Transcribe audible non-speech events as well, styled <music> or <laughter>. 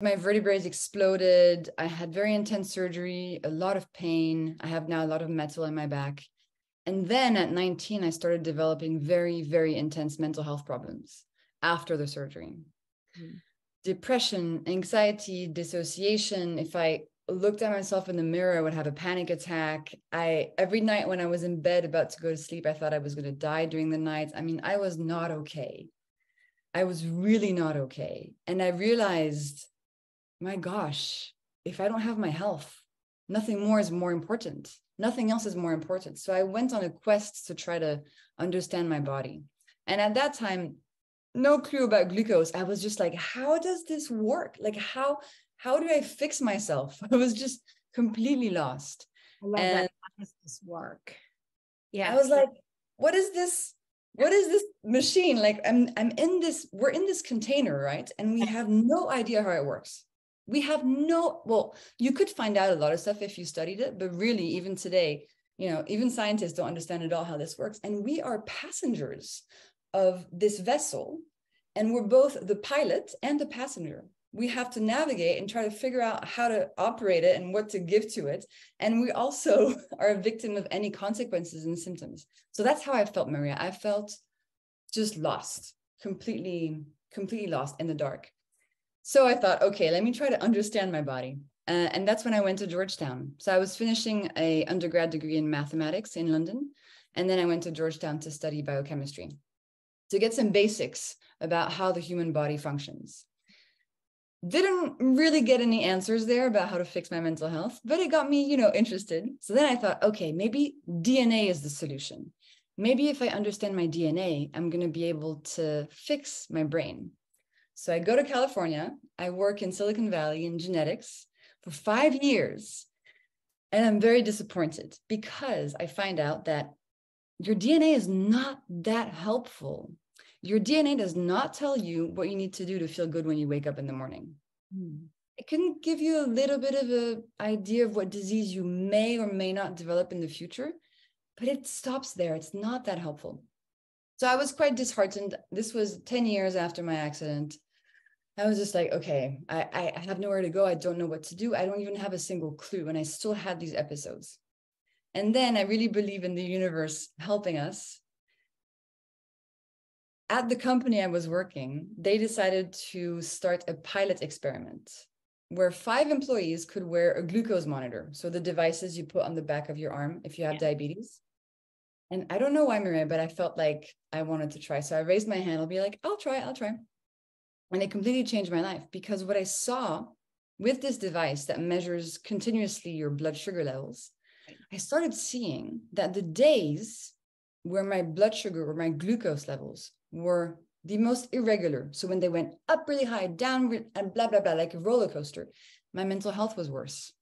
My vertebrae exploded. I had very intense surgery, a lot of pain. I have now a lot of metal in my back. And then at 19, I started developing very, very intense mental health problems after the surgery. Mm. Depression, anxiety, dissociation. If I looked at myself in the mirror, I would have a panic attack. I every night when I was in bed about to go to sleep, I thought I was going to die during the night. I mean, I was not okay. I was really not okay. And I realized, my gosh, if I don't have my health, nothing more is more important. Nothing else is more important. So I went on a quest to try to understand my body. And at that time, no clue about glucose. I was just like, how does this work? Like, how how do I fix myself? <laughs> I was just completely lost. I love and that. How does this work? Yeah. I was like, what is this? What is this machine? Like I'm I'm in this, we're in this container, right? And we have no idea how it works. We have no, well, you could find out a lot of stuff if you studied it, but really, even today, you know, even scientists don't understand at all how this works. And we are passengers of this vessel, and we're both the pilot and the passenger we have to navigate and try to figure out how to operate it and what to give to it. And we also <laughs> are a victim of any consequences and symptoms. So that's how I felt, Maria. I felt just lost, completely, completely lost in the dark. So I thought, okay, let me try to understand my body. Uh, and that's when I went to Georgetown. So I was finishing a undergrad degree in mathematics in London. And then I went to Georgetown to study biochemistry to get some basics about how the human body functions didn't really get any answers there about how to fix my mental health, but it got me, you know, interested. So then I thought, okay, maybe DNA is the solution. Maybe if I understand my DNA, I'm going to be able to fix my brain. So I go to California. I work in Silicon Valley in genetics for five years. And I'm very disappointed because I find out that your DNA is not that helpful your DNA does not tell you what you need to do to feel good when you wake up in the morning. Mm. It can give you a little bit of an idea of what disease you may or may not develop in the future, but it stops there. It's not that helpful. So I was quite disheartened. This was 10 years after my accident. I was just like, okay, I, I have nowhere to go. I don't know what to do. I don't even have a single clue. And I still had these episodes. And then I really believe in the universe helping us at the company I was working, they decided to start a pilot experiment where five employees could wear a glucose monitor. So the devices you put on the back of your arm if you have yeah. diabetes. And I don't know why, Maria, but I felt like I wanted to try. So I raised my hand. I'll be like, I'll try, I'll try. And it completely changed my life because what I saw with this device that measures continuously your blood sugar levels, I started seeing that the days where my blood sugar or my glucose levels were the most irregular. So when they went up really high, down, and blah, blah, blah, like a roller coaster, my mental health was worse.